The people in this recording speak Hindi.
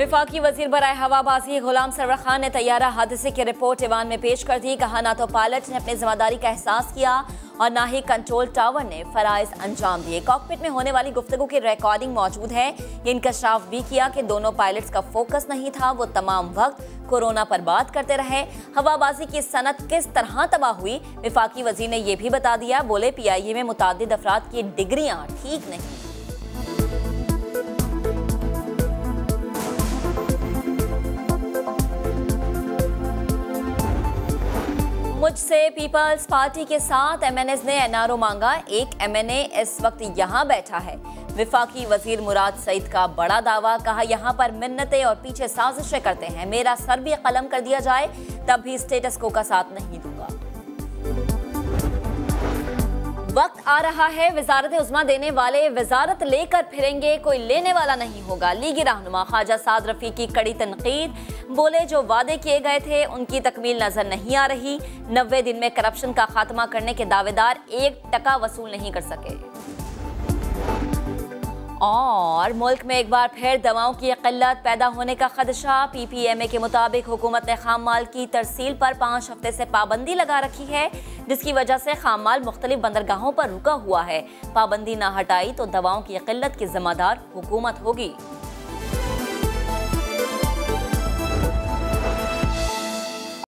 विफाकी वज़ीर बरए हवाबाजी, गुलाम सरवर खान ने तैयारा हादसे की रिपोर्ट ईवान में पेश कर दी। कहा ना तो पायलट ने अपनी ज़िम्मेदारी का एहसास किया और ना ही कंट्रोल टावर ने फराइज अंजाम दिए। कॉकपिट में होने वाली गुफ्तगु की रिकॉर्डिंग मौजूद है। ये इंकशाफ भी किया कि दोनों पायलट्स का फोकस नहीं था। वो तमाम वक्त कोरोना पर बात करते रहे। हवाबाजी की सनत किस तरह तबाह हुई, विफाकी वज़ीर ने यह भी बता दिया। बोले पीआईए में मुतद अफराद की डिग्रियाँ ठीक नहीं मुझसे पीपल्स पार्टी के साथ एमएनएस ने एनआरओ मांगा। एक एमएनए इस वक्त यहाँ बैठा है। विफाकी वज़ीर मुराद सईद का बड़ा दावा, कहा यहाँ पर मिन्नतें और पीछे साजिशें करते हैं। मेरा सर भी कलम कर दिया जाए, तब भी स्टेटस को का साथ नहीं दूँगा। वक्त आ रहा है। वजारत उजमा देने वाले वजारत लेकर फिरेंगे। कोई लेने वाला नहीं होगा। लीगी रहनुमा ख्वाजा साद रफी की कड़ी तनकीद। बोले, जो वादे किए गए थे, उनकी तकमील नज़र नहीं आ रही। नब्बे दिन में करप्शन का खात्मा करने के दावेदार एक टका वसूल नहीं कर सके। और मुल्क में एक बार फिर दवाओं की किल्लत पैदा होने का खदशा। पी पी एम ए के मुताबिक हुकूमत ने खाम माल की तरसील पर पाँच हफ़्ते से पाबंदी लगा रखी है, जिसकी वजह से खाम माल मुख्तलिफ़ बंदरगाहों पर रुका हुआ है। पाबंदी ना हटाई तो दवाओं की किल्लत की जिम्मेदार हुकूमत होगी।